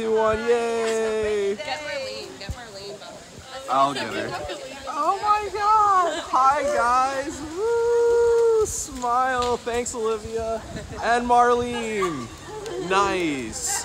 two, one, yay! Get Marlene. Get Marlene. I'll get her. Oh my god! Hi guys! Woo! Smile. Thanks, Olivia. And Marlene. Nice.